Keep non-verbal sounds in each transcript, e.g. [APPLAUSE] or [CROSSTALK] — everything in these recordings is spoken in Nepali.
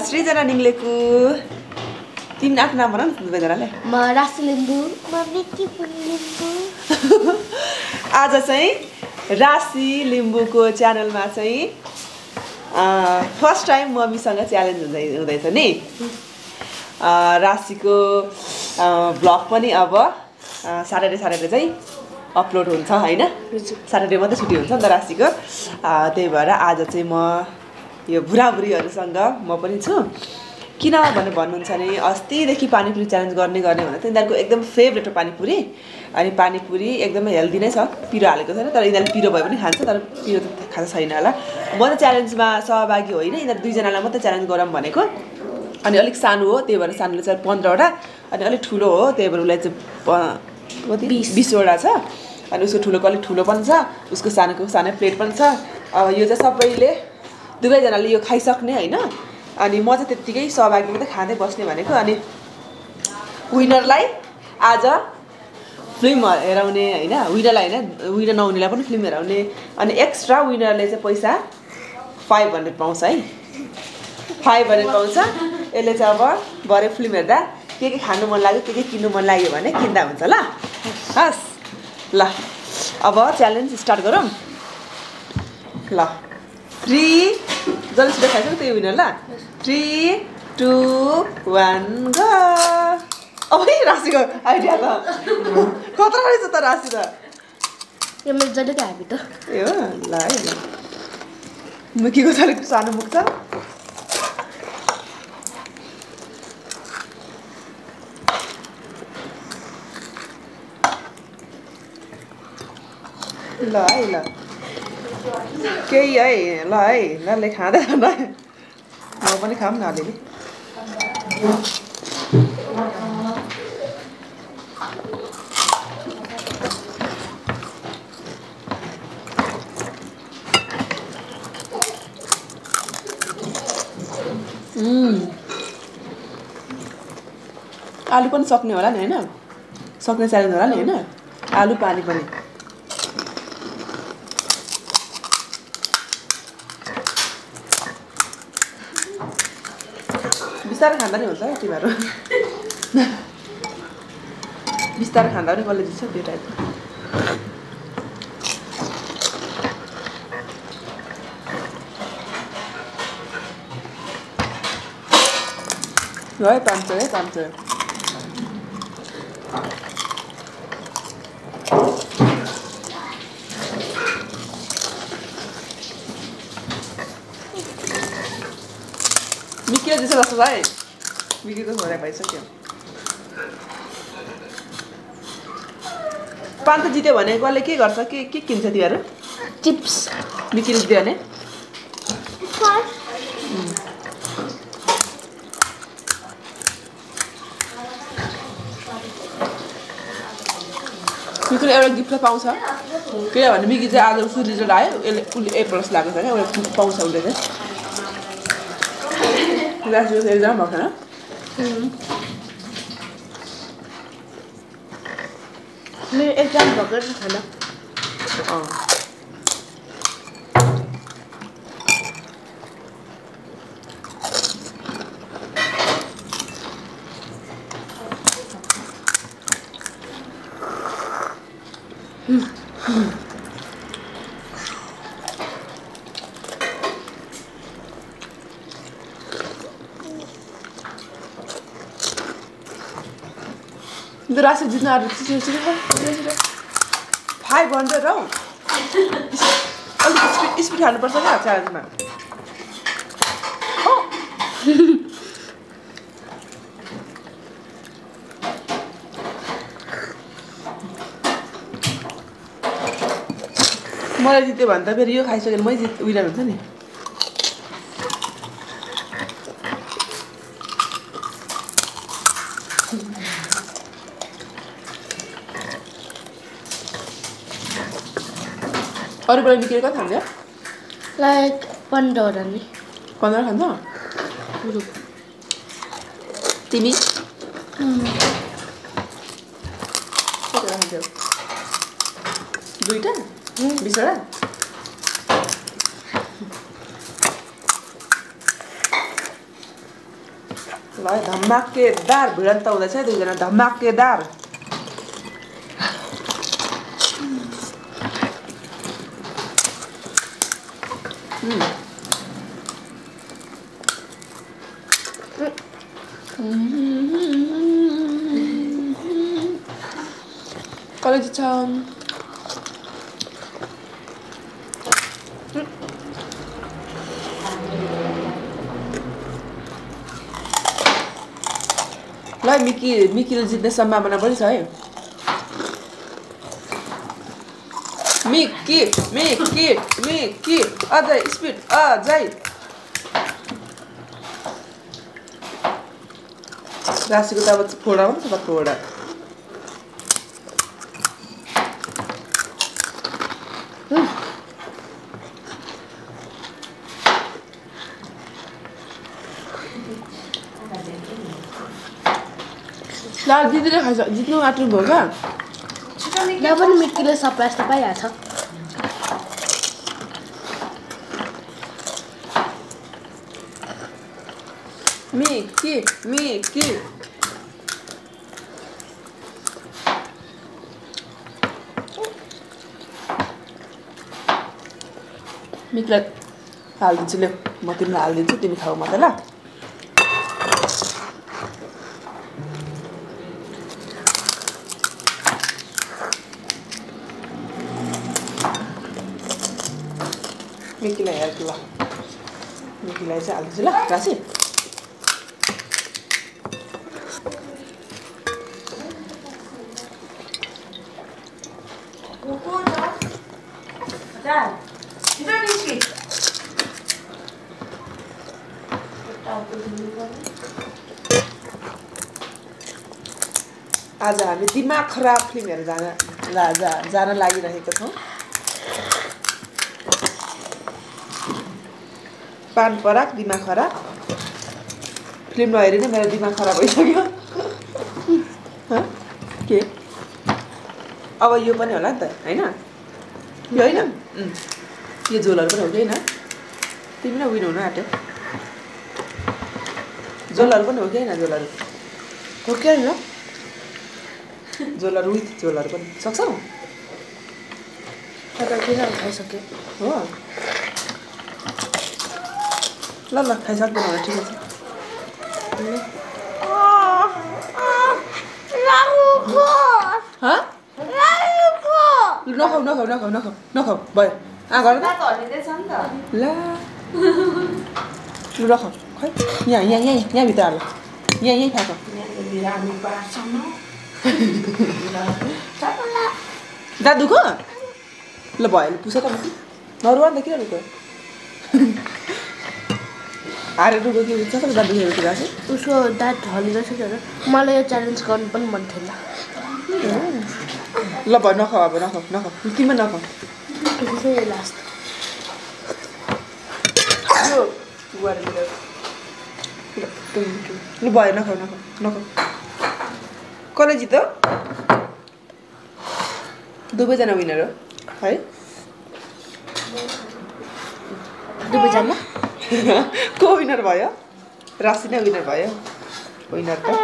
सृजना निङ्लेको तिमी आफ्नो नाम भन न दुवैजनाले म रासु लिम्बू म विक्की लिम्बू आज चाहिँ राशि लिम्बूको च्यानलमा चाहिँ फर्स्ट टाइम मम्मीसँग च्यालेन्ज हुँदै हुँदैछ नि राशिको ब्लग पनि अब स्याटरडे स्याटरडे चाहिँ अपलोड हुन्छ होइन स्याटरडे मात्रै छुट्टी हुन्छ नि त राशिको त्यही भएर आज चाहिँ म यो बुढाबुढीहरूसँग म पनि छु। किन भनेर भन्नुहुन्छ भने अस्तिदेखि पानीपुरी च्यालेन्ज गर्ने गर्ने भन्दा चाहिँ यिनीहरूको एकदम फेभरेट हो पानीपुरी। अनि पानीपुरी एकदमै हेल्दी नै छ पिरो हालेको छैन तर यिनीहरूले पिरो भए पनि खान्छ तर पिरो त खाएको छैन होला। म त च्यालेन्जमा सहभागी होइन यिनीहरू दुईजनालाई मात्रै च्यालेन्ज गरौँ भनेको। अनि अलिक सानो हो त्यही भएर सानोले चाहिँ पन्ध्रवटा। अनि अलिक ठुलो हो त्यही भएर उसलाई चाहिँ कति? बिस। बिसवटा छ। अनि उसको ठुलोको अलिक ठुलो पनि छ उसको सानोको सानो प्लेट पनि छ। अब यो चाहिँ सबैले दुवैजनाले यो खाइसक्ने होइन? अनि म चाहिँ त्यत्तिकै सहभागी मात्रै खाँदै बस्ने भनेको अनि विनरलाई आज फिल्म हेराउने होइन? विनरलाई होइन? विनर नहुनेलाई पनि फिल्म हेराउने अनि एक्स्ट्रा विनरले चाहिँ पैसा फाइभ हन्ड्रेड पाउँछ है? फाइभ हन्ड्रेड पाउँछ। यसले चाहिँ अब भरे फिल्म हेर्दा के के खानु मन लाग्यो के के किन्नु मन लाग्यो भने किन्दा हुन्छ ल? हस् ल। अब च्यालेन्ज स्टार्ट गरौँ। ल। थ्री जसले छिटो खाइसक्यो त्यही विनर ल थ्री टू वान गो अब राशिको आइडिया त खतरा रहेछ त राशि त यो मेरो जहिलेको ह्याबिट हो ए हो ल है ल। मुखीको चाहिँ अलिक सानो मुख छ। ल है ल। केही है ल है ल ले खाँदै ल म पनि खाऊँ न अलिअलि। आलु पनि सक्ने होला नि होइन सक्ने च्यालेन्ज होला नि होइन आलु पानी पनि बिस्तारै खाँदा नि हुन्छ तिमीहरू? बिस्तारै खाँदा पनि कसले दिन्छ त्यो टाइपको। है पाँच सय है पाँच सय। दिन्छ जस्तो छ है मिकीको छोरा भइसक्यो पाँच सय जित्यो भने कसले के गर्छ के के किन्छ तिमीहरू चिप्स मिकीले जित्यो भने मिकीले एउटा गिफ्ट त पाउँछ किनभने मिकी चाहिँ आज उसको रिजल्ट आयो यसले उसले ए प्लस लगाएको छ क्या एउटा पाउँछ उसले चाहिँ लास्ट इयरको एक्जाम भएको छैन मेरो एक्जाम भएको छैन अँ खा, छिटो छिटो फाइभ हन्ड्रेड हौ अलिक स्पिड स्पिड खानुपर्छ क्या च्यालेन्जमा मलाई जित्यो भने त फेरि यो खाइसकेर मै जित विनर हुन्छ नि अरूको लागि बिक्री कति खान्छ लाइक पन्ध्रवटा नि पन्ध्र खान्छ तिमी दुइटा बिसवटा ल धमाकेदार भिडन्त हुँदैछ दुईजना धमाकेदार कलेज छ ल मिकी मिकीले जित्ने सम्भावना पनि छ है मिकी मिकी मिकी अझै स्पिड अझै राशीको त अब फोडा पनि छ त फोडा ल दिदीले खाइस जित्नु आँट्नु भयो क्या? पनि मिक्कीले सरप्राइज त पाइहाल्छ। मिकी मिकी मिकीलाई हालिदिन्छु ले म तिमीलाई हालिदिन्छु तिमी खाऊ म त ल। मिकीलाई हेर्छु ल। मिकीलाई चाहिँ हालिदिन्छु ल। राशि आज हामी दिमाग खराब फिल्म हेरेर जान जान लागिरहेको छौँ। पान पराक दिमाग खराब। फिल्म नहेरी नै मेरो दिमाग खराब भइसक्यो? के? अब यो पनि होला नि त होइन? यो होइन. यो झोलहरू पनि हो कि होइन? तिमी नै विन हुनु आँट्यो। झोलहरू पनि हो कि होइन? झोलहरू। हो कि होइन झोलहरू विथ झोलहरू पनि। सक्छौ? खाइसक्यो हो। ल ल खाइसक्दैन होला ठिकै छ। नखाऊ नखाऊ नखाऊ नखाऊ नखाऊ भयो। आ त। ला। लु नखाऊ। खै? यहाँ यहाँ यहाँ यहाँभित्र हाल यहाँ यहीँ खाएको दा दुख ल भयो पुछ त नरुवा त किन रुको। हारेर रुको के हुन्छ त दादु खेल्नु कुरा चाहिँ। उसको दाँत हल्लिरहेछ तर मलाई यो च्यालेन्ज गर्नु पनि मन थिएन। ल भयो नखाऊ अब नखाऊ नखाऊ। तिमी नखाऊ। लास्ट. ल भयो नखाऊ नखाऊ नखाऊ। कसले जित्यो दुवैजना विनर हो है दुवैजना को विनर भयो राशि नै विनर भयो विनर त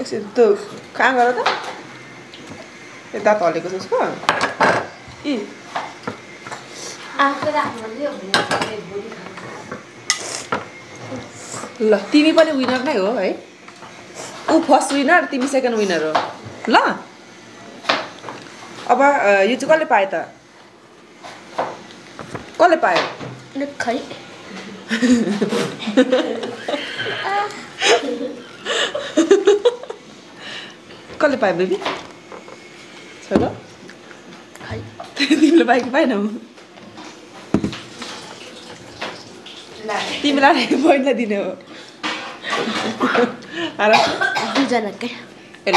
एकछिन त्यो कहाँ गर त ए दाँत हलेको छ उसको ल तिमी पनि विनर नै हो है ऊ फर्स्ट विनर तिमी सेकेन्ड विनर हो। ल। अब यो चाहिँ कसले पायो त? कसले पायो? खै कसले पायो बेबी? छोरो। तिमीले पायो कि पाएनौ तिमीलाई बहिनीलाई दिने हो। [LAUGHS] दुईजनाकै। ए ल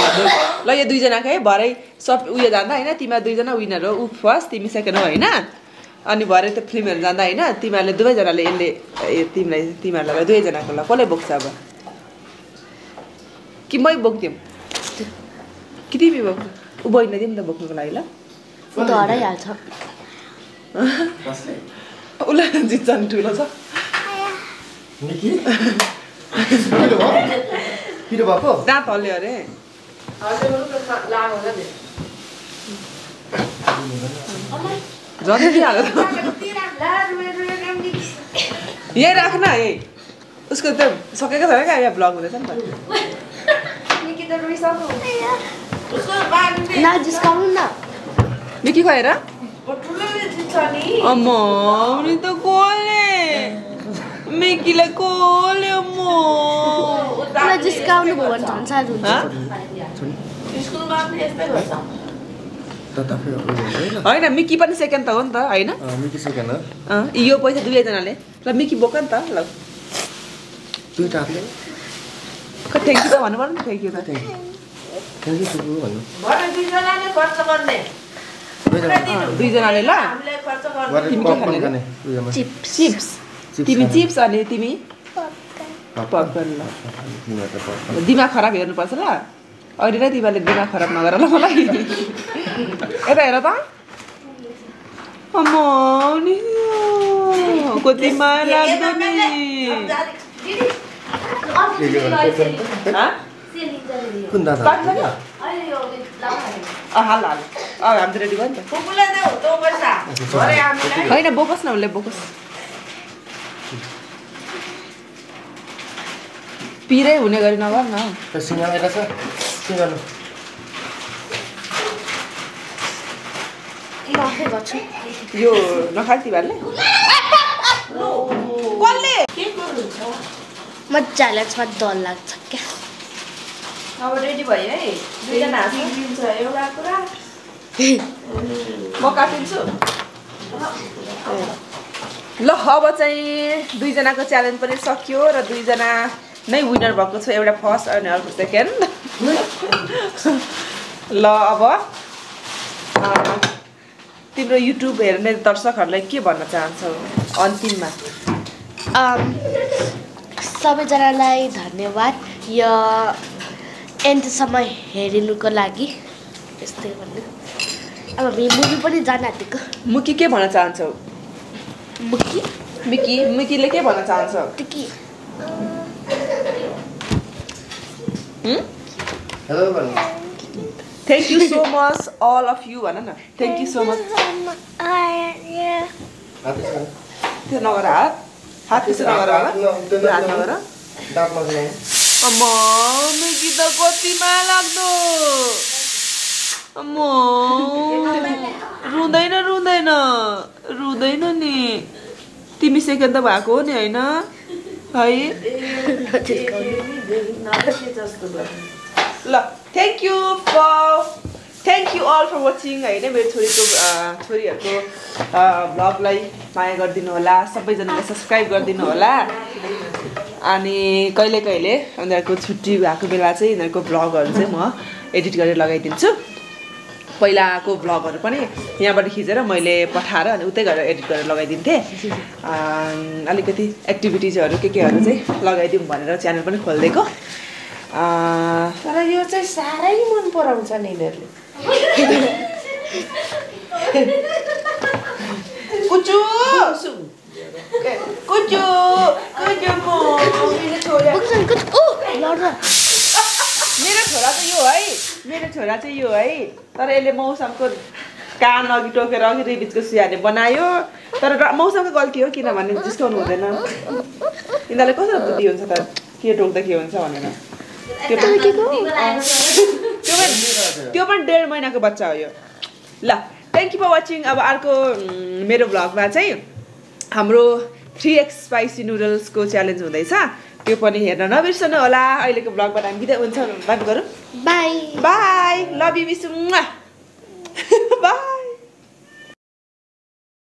ल यो दुईजनाकै भरे सब उयो जाँदा होइन तिमीहरू दुईजना विनर हो। ऊ फर्स्ट तिमी सेकेन्ड हो होइन? अनि भरे त्यो फिल्महरू जाँदा होइन तिमीहरूले दुवैजनाले यसले तिमीलाई तिमीहरूलाई दुवैजनाको ल कसले बोक्छ अब? कि मै बोक्दिउँ कि तिमी बोक्नु ऊ बहिनीलाई दिउँ त बोक्नुको लागि ल। हराइहाल्छ उसलाई जित्छ नि ठुलो छ। पिरो भएको दाँत हल्यो अरे यही राख्न यही उसको त सकेको छैन क्या यहाँ ब्लग हुँदैछ नि त न मिकी खुवाएर अम्म त कसले मिकीलाई कसले अम्म नजिस्काउनु भयो भने झन् साह्रो हुन्छ। होइन मिकी पनि सेकेन्ड त हो नि त होइन? यो पैसा दुवैजनाले ल मिकी बोक नि त ल। थ्याङ्क यू त भन्नु पर्यो नि थ्याङ्क यू त। दुईजनाले ल। चिप्स। तिमी। चिप्स अनि तिमी? पपकर्न ल। दिमाग खराब हेर्नुपर्छ ल। अहिले नै तिमीहरूले दिमाग खराब नगर ल मलाई। यता हेर त। अम्म नि। कति माया लाग्दो नि। होइन बोकोस् न उसले बोकोस्। पिरै हुने गरी नगर न के गर्नु यो नखाल तिमीहरूले कसले मजा लाग्छ डर लाग्छ क्या अब रेडी भयो है दुईजना एउटा कुरा म काटिदिन्छु ल अब चाहिँ दुईजनाको च्यालेन्ज पनि सकियो र दुईजना नै विनर भएको छ एउटा फर्स्ट अनि अर्को सेकेन्ड ल अब तिम्रो युट्युब हेर्ने दर्शकहरूलाई के भन्न चाहन्छौ अन्तिममा सबैजनालाई धन्यवाद यो एन्डसम्म हेरिनुको लागि यस्तै भन्नु अब हामी मुभी पनि जान आँटेको मुकी के भन्न चाहन्छौ मुखी मिकी मिकीले के भन्न चाहन्छौ हेलो भन्नु thank you so much all of you भन न थ्याङ्क यू सो मच त्यो नगर हात हात त्यसो नगर होला हात नगर मिकी त कति माया लाग्दो अम्म रुँदैन रुँदैन रुँदैन नि तिमी सेकेन्ड त भएको हो नि होइन ल thank you for thank you all for watching होइन मेरो छोरीको छोरीहरूको भ्लगलाई माया गरिदिनु होला सबैजनाले सब्सक्राइब गरिदिनु होला। अनि कहिले कहिले उनीहरूको छुट्टी भएको बेला चाहिँ यिनीहरूको भ्लगहरू चाहिँ म एडिट गरेर लगाइदिन्छु। पहिलाको भ्लगहरू पनि यहाँबाट खिचेर मैले पठाएर अनि उतै गरेर एडिट गरेर लगाइदिन्थेँ अलिकति एक्टिभिटिजहरू के केहरू चाहिँ लगाइदिउँ भनेर च्यानल पनि खोलिदिएको तर यो चाहिँ साह्रै मन पराउँछ नि यिनीहरूले कुचु कुचु कुचु मेरो छोरा चाहिँ यो है मेरो छोरा चाहिँ यो है। तर यसले मौसमको कान अघि टोकेर अघि रिबिचको सुयाले बनायो। तर मौसमको गल्ती हो किनभने जिस्काउनु हुँदैन। यिनीहरूलाई कस्तो बुद्धि हुन्छ त? के टोक्दा के हुन्छ भनेर। त्यो पनि त्यो पनि डेढ महिनाको बच्चा हो यो। ल थ्याङ्क यू फर वाचिङ अब अर्को मेरो भ्लगमा चाहिँ हाम्रो थ्री एक्स स्पाइसी नुडल्सको च्यालेन्ज हुँदैछ। त्यो पनि हेर्न नबिर्सनु होला। अहिलेको भ्लगबाट हामी बिदा हुन्छ। बात गरौँ। Bye. Bye. Love you miss bye